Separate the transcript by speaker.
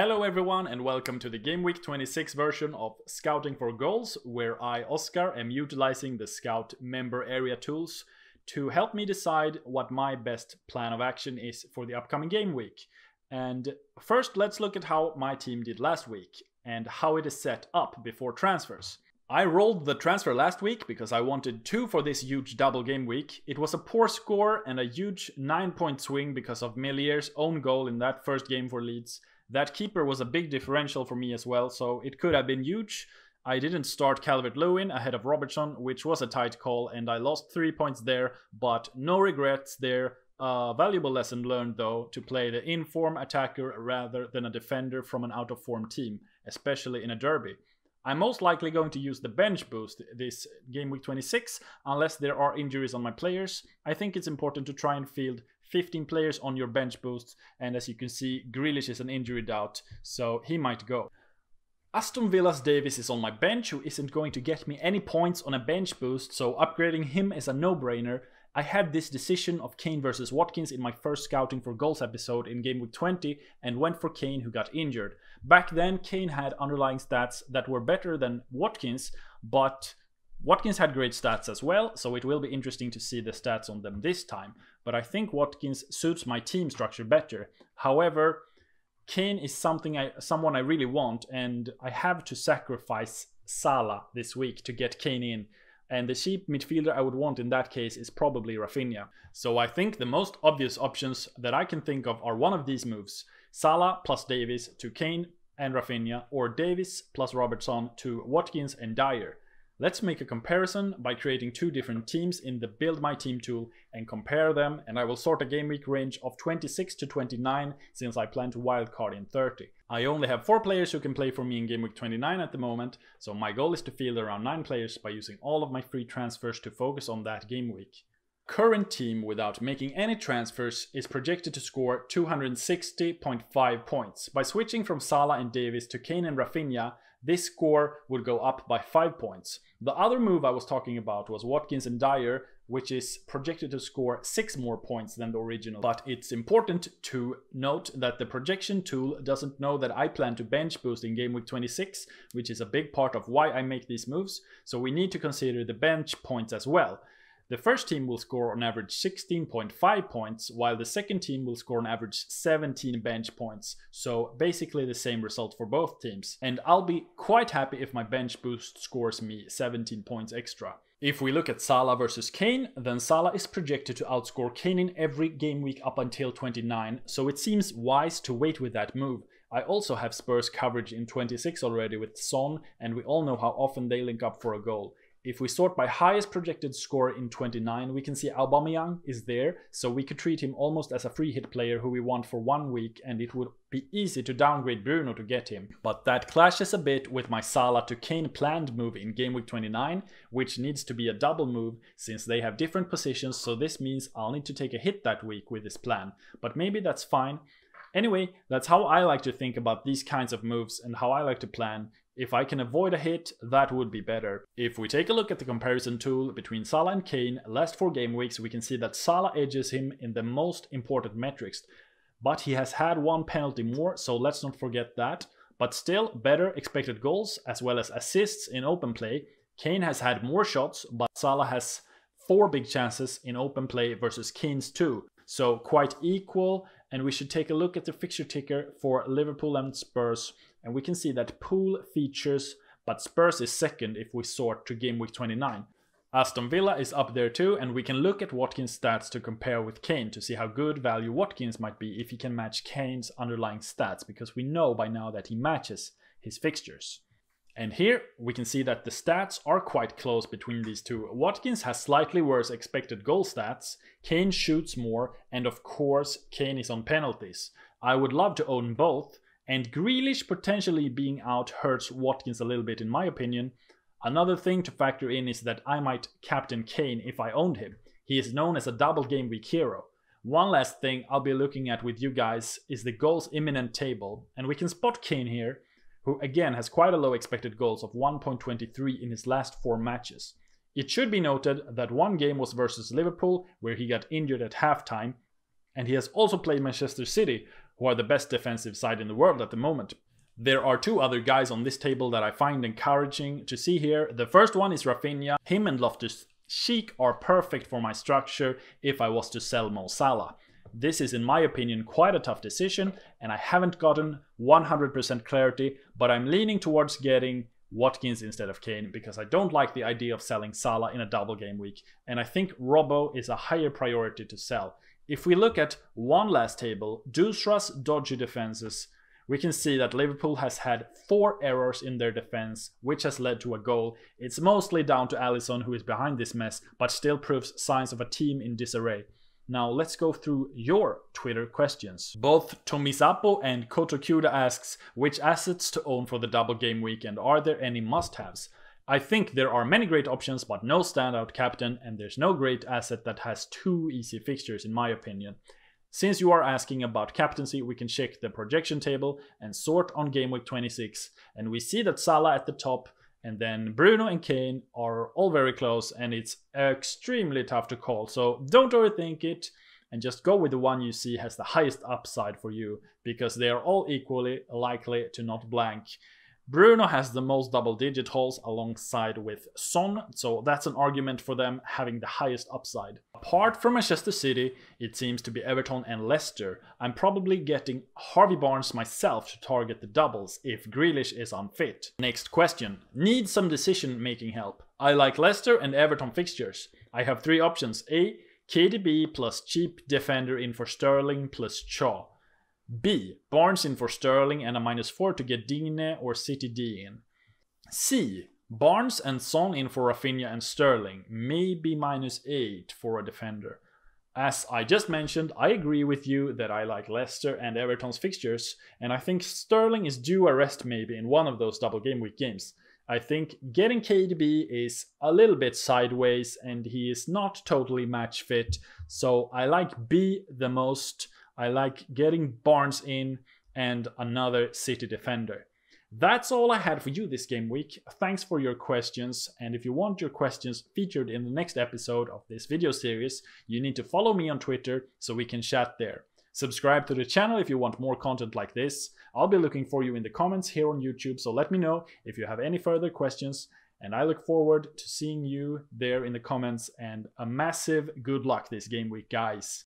Speaker 1: Hello everyone and welcome to the Game Week 26 version of Scouting for Goals, where I, Oscar, am utilizing the Scout member area tools to help me decide what my best plan of action is for the upcoming game week. And first, let's look at how my team did last week and how it is set up before transfers. I rolled the transfer last week because I wanted two for this huge double game week. It was a poor score and a huge 9 point swing because of Meslier's own goal in that first game for Leeds that keeper was a big differential for me as well, so it could have been huge. I didn't start Calvert Lewin ahead of Robertson, which was a tight call, and I lost three points there, but no regrets there. A valuable lesson learned though to play the in-form attacker rather than a defender from an out-of-form team, especially in a derby. I'm most likely going to use the bench boost this game week 26 unless there are injuries on my players. I think it's important to try and field 15 players on your bench boosts, and as you can see, Grealish is an injury doubt, so he might go. Aston Villa's Davis is on my bench, who isn't going to get me any points on a bench boost, so upgrading him is a no-brainer. I had this decision of Kane versus Watkins in my first scouting for goals episode in game week 20 and went for Kane who got injured. Back then Kane had underlying stats that were better than Watkins, but Watkins had great stats as well, so it will be interesting to see the stats on them this time. But I think Watkins suits my team structure better. However, Kane is something I, someone I really want, and I have to sacrifice Salah this week to get Kane in. And the cheap midfielder I would want in that case is probably Raphinha. So I think the most obvious options that I can think of are one of these moves Salah plus Davis to Kane and Raphinha, or Davis plus Robertson to Watkins and Dier. Let's make a comparison by creating two different teams in the Build My Team tool and compare them and I will sort a game week range of 26 to 29 since I plan to wildcard in 30. I only have 4 players who can play for me in game week 29 at the moment, so my goal is to field around 9 players by using all of my free transfers to focus on that game week. Current team without making any transfers is projected to score 260.5 points. By switching from Salah and Davis to Kane and Raphinha, this score would go up by 5 points. The other move I was talking about was Watkins and Dier, which is projected to score 6 more points than the original. But it's important to note that the projection tool doesn't know that I plan to bench boost in game week 26, which is a big part of why I make these moves, so we need to consider the bench points as well. The first team will score on average 16.5 points, while the second team will score on average 17 bench points. So basically the same result for both teams. And I'll be quite happy if my bench boost scores me 17 points extra. If we look at Salah versus Kane, then Salah is projected to outscore Kane in every game week up until 29, so it seems wise to wait with that move. I also have Spurs coverage in 26 already with Son, and we all know how often they link up for a goal. If we sort by highest projected score in 29, we can see Aubameyang is there, so we could treat him almost as a free hit player who we want for one week, and it would be easy to downgrade Bruno to get him. But that clashes a bit with my Salah to Kane planned move in game week 29, which needs to be a double move since they have different positions, so this means I'll need to take a hit that week with this plan. But maybe that's fine. Anyway, that's how I like to think about these kinds of moves and how I like to plan. If I can avoid a hit, that would be better. If we take a look at the comparison tool between Salah and Kane last four game weeks, we can see that Salah edges him in the most important metrics. But he has had one penalty more, so let's not forget that. But still, better expected goals as well as assists in open play. Kane has had more shots, but Salah has four big chances in open play versus Kane's two. So quite equal, and we should take a look at the fixture ticker for Liverpool and Spurs and we can see that Pool features, but Spurs is second if we sort to game week 29. Aston Villa is up there too, and we can look at Watkins' stats to compare with Kane to see how good value Watkins might be if he can match Kane's underlying stats, because we know by now that he matches his fixtures. And here we can see that the stats are quite close between these two. Watkins has slightly worse expected goal stats, Kane shoots more, and of course Kane is on penalties. I would love to own both, and Grealish potentially being out hurts Watkins a little bit, in my opinion. Another thing to factor in is that I might captain Kane if I owned him. He is known as a double game week hero. One last thing I'll be looking at with you guys is the goals imminent table, and we can spot Kane here, who again has quite a low expected goals of 1.23 in his last four matches. It should be noted that one game was versus Liverpool, where he got injured at halftime, and he has also played Manchester City, who are the best defensive side in the world at the moment. There are two other guys on this table that I find encouraging to see here. The first one is Raphinha. Him and Loftus Cheek are perfect for my structure if I was to sell Mo Salah. This is in my opinion quite a tough decision and I haven't gotten 100% clarity, but I'm leaning towards getting Watkins instead of Kane because I don't like the idea of selling Salah in a double game week and I think Robbo is a higher priority to sell. If we look at one last table, Dusra's dodgy defenses, we can see that Liverpool has had four errors in their defense, which has led to a goal. It's mostly down to Alisson who is behind this mess, but still proves signs of a team in disarray. Now let's go through your Twitter questions. Both Tomisapo and Kotokuda asks which assets to own for the double game weekend. are there any must-haves? I think there are many great options but no standout captain and there's no great asset that has two easy fixtures in my opinion. Since you are asking about captaincy, we can check the projection table and sort on game week 26 and we see that Salah at the top and then Bruno and Kane are all very close and it's extremely tough to call. So don't overthink it and just go with the one you see has the highest upside for you because they are all equally likely to not blank. Bruno has the most double digit holes alongside with Son, so that's an argument for them having the highest upside. Apart from Manchester City, it seems to be Everton and Leicester. I'm probably getting Harvey Barnes myself to target the doubles if Grealish is unfit. Next question. Need some decision making help. I like Leicester and Everton fixtures. I have three options. A. KDB plus cheap defender in for Sterling plus Shaw. B. Barnes in for Sterling and a minus 4 to get Digne or City D in. C. Barnes and Son in for Raphinha and Sterling, maybe minus 8 for a defender. As I just mentioned, I agree with you that I like Leicester and Everton's fixtures, and I think Sterling is due a rest maybe in one of those double game week games. I think getting KDB is a little bit sideways and he is not totally match fit, so I like B the most I like getting Barnes in and another City defender. That's all I had for you this game week. Thanks for your questions. And if you want your questions featured in the next episode of this video series, you need to follow me on Twitter so we can chat there. Subscribe to the channel if you want more content like this. I'll be looking for you in the comments here on YouTube, so let me know if you have any further questions. And I look forward to seeing you there in the comments. And a massive good luck this game week, guys.